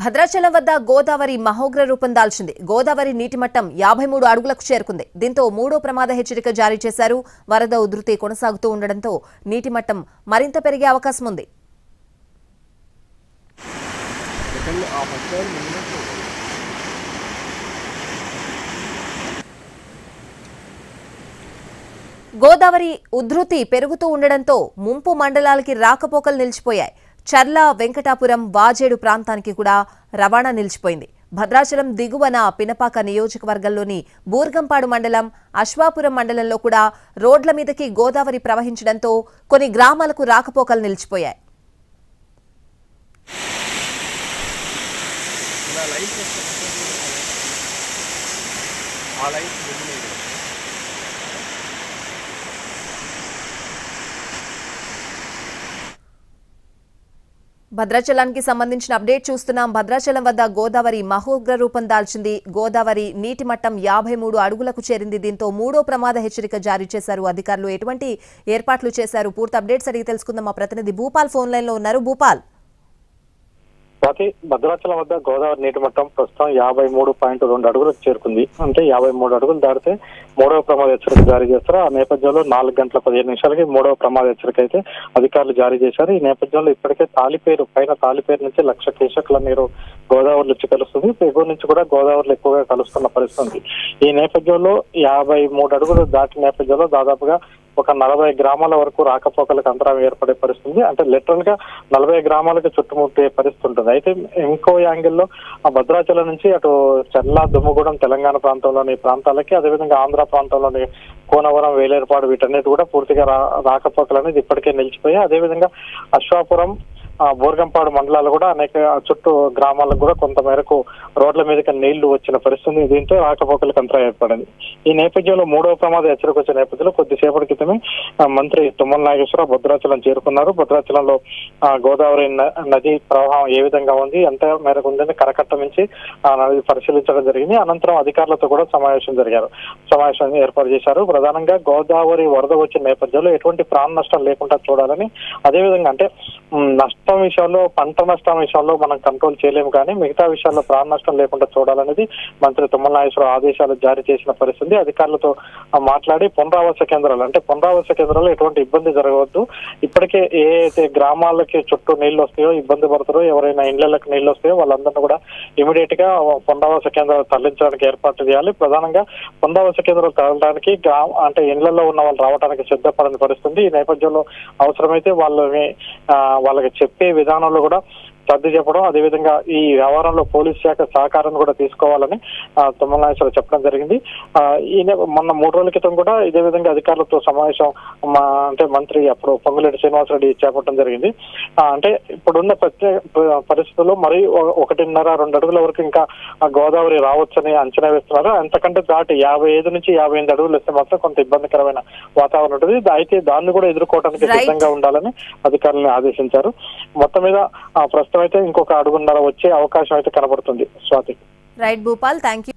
భద్రాచలం వద్ద గోదావరి మహోగ్ర రూపం దాల్చింది. గోదావరి నీటి మట్టం యాభై మూడు అడుగులకు చేరుకుంది. దీంతో మూడో ప్రమాద హెచ్చరిక జారీ చేశారు. వరద ఉధృతి కొనసాగుతూ ఉండడంతో నీటి మట్టం మరింత పెరిగే అవకాశం ఉంది. గోదావరి ఉధృతి పెరుగుతూ ఉండడంతో ముంపు మండలాలకి రాకపోకలు నిలిచిపోయాయి. చర్ల వెంకటాపురం వాజేడు ప్రాంతానికి కూడా రవాణా నిలిచిపోయింది. భద్రాచలం దిగువన పినపాక నియోజకవర్గంలోని బూర్గంపాడు మండలం అశ్వాపురం మండలంలో కూడా రోడ్ల మీదకి గోదావరి ప్రవహించడంతో కొన్ని గ్రామాలకు రాకపోకలు నిలిచిపోయాయి. భద్రాచలానికి సంబంధించిన అప్డేట్ చూస్తున్నాం. భద్రాచలం వద్ద గోదావరి మహోగ్ర రూపం దాల్చింది. గోదావరి నీటి మట్టం యాభై మూడు అడుగులకు చేరింది. దీంతో మూడో ప్రమాద హెచ్చరిక జారీ చేశారు. అధికారులు ఎటువంటి ఏర్పాట్లు చేశారు? పూర్తి అప్డేట్స్ అడిగి తెలుసుకుందాం. మా ప్రతినిధి భూపాల్ ఫోన్ లైన్లో ఉన్నారు. భూపాల్. స్వాతి భద్రాచలం వద్ద గోదావరి నీటి మట్టం ప్రస్తుతం యాభై మూడు పాయింట్ రెండు అడుగులకు చేరుకుంది. అంటే యాభై మూడు అడుగులు దాటితే మూడవ ప్రమాద హెచ్చరిక జారీ చేస్తారు? ఆ నేపథ్యంలో నాలుగు గంటల పదిహేను నిమిషాలకి మూడవ ప్రమాద హెచ్చరిక అయితే అధికారులు జారీ చేశారు. ఈ నేపథ్యంలో ఇప్పటికే తాలిపేరు పైన తాలిపేరు నుంచి లక్ష కేశకుల నీరు గోదావరి నుంచి కలుస్తుంది. ఎగువ నుంచి కూడా గోదావరిలో ఎక్కువగా కలుస్తున్న పరిస్థితి ఈ నేపథ్యంలో యాభై మూడు అడుగులు దాటి నేపథ్యంలో దాదాపుగా ఒక నలభై గ్రామాల వరకు రాకపోకలకు అంతరాయం ఏర్పడే పరిస్థితి అంటే లిటరల్గా నలభై గ్రామాలకు చుట్టుముట్టే పరిస్థితి ఉంటుంది. అయితే ఇంకో యాంగిల్లో ఆ భద్రాచలం నుంచి అటు చర్ల దుమ్మగూడెం తెలంగాణ ప్రాంతంలోని ప్రాంతాలకి అదేవిధంగా ఆంధ్ర ప్రాంతంలోని కోనవరం వేలేరుపాడు వీటన్నిటి కూడా పూర్తిగా రాకపోకలు అనేది ఇప్పటికే నిలిచిపోయాయి. అదేవిధంగా అశ్వాపురం బోర్గంపాడు మండలాలు కూడా అనేక చుట్టూ గ్రామాలకు కూడా కొంత మేరకు రోడ్ల మీదకి నీళ్ళు వచ్చిన పరిస్థితి దీంతో రాకపోకలకు అంతరం ఏర్పడింది. ఈ నేపథ్యంలో మూడవ ప్రమాద హెచ్చరిక వచ్చిన నేపథ్యంలో కొద్దిసేపటి క్రితమే మంత్రి తుమ్మల నాగేశ్వరరావు భద్రాచలం చేరుకున్నారు. భద్రాచలంలో గోదావరి న- నది ప్రవాహం ఏ విధంగా ఉంది ఎంత మేరకు ఉందని కరకట్ట నుంచి ఆ నది పరిశీలించడం జరిగింది. అనంతరం అధికారులతో కూడా సమావేశం జరిగారు. సమావేశం ఏర్పాటు చేశారు. ప్రధానంగా గోదావరి వరద వచ్చిన నేపథ్యంలో ఎటువంటి ప్రాణ నష్టం లేకుండా చూడాలని అదేవిధంగా అంటే నష్ట నష్టం విషయాల్లో పంట నష్టం విషయాల్లో మనం కంట్రోల్ చేయలేము కానీ మిగతా విషయాల్లో ప్రాణ నష్టం లేకుండా చూడాలనేది మంత్రి తుమ్మల నాగేశ్వరరావు ఆదేశాలు జారీ చేసిన పరిస్థితి. అధికారులతో మాట్లాడి పునరావాస కేంద్రాలు అంటే పునరావాస కేంద్రాల్లో ఎటువంటి ఇబ్బంది జరగవద్దు. ఇప్పటికే ఏ అయితే గ్రామాలకి చుట్టూ నీళ్ళు వస్తాయో ఇబ్బంది పడతారో ఎవరైనా ఇళ్ళకు నీళ్ళు వస్తాయో వాళ్ళందరినీ కూడా ఇమీడియట్గా పునరావాస కేంద్రాలు తరలించడానికి ఏర్పాటు చేయాలి. ప్రధానంగా పునరావాస కేంద్రాలు తరలడానికి గ్రామ అంటే ఇళ్ళలో ఉన్న వాళ్ళు రావడానికి సిద్ధపడని పరిస్థితి. ఈ నేపథ్యంలో అవసరమైతే వాళ్ళని వాళ్ళకి చెప్పి చెప్పే విధానంలో కూడా సర్ది చెప్పడం అదేవిధంగా ఈ వ్యవహారంలో పోలీస్ శాఖ సహకారాన్ని కూడా తీసుకోవాలని తుమ్మల నాగేశ్వరరావు చెప్పడం జరిగింది. ఆ, ఈ నే- మొన్న మూడు రోజుల క్రితం కూడా ఇదే విధంగా అధికారులతో సమావేశం మా అంటే మంత్రి అప్పుడు పొంగులేటి శ్రీనివాసరెడ్డి చేపట్టడం జరిగింది. అంటే ఇప్పుడున్న ప్రత్యేక పరిస్థితుల్లో మరి ఒకటిన్నర రెండు అడుగుల వరకు ఇంకా గోదావరి రావచ్చని అంచనా వేస్తున్నారు. అంతకంటే దాటి యాభై ఐదు నుంచి యాభై ఎనిమిది అడుగులు వస్తే మాత్రం కొంత ఇబ్బందికరమైన వాతావరణం ఉంటుంది. అయితే దాన్ని కూడా ఎదుర్కోవడానికి. సిద్ధంగా ఉండాలని అధికారులను ఆదేశించారు. మొత్తం మీద ప్రస్తుతం అయితే ఇంకొక అడుగున్నర వచ్చే అవకాశం అయితే కనబడుతుంది. Swathi. Right Bhupal thank you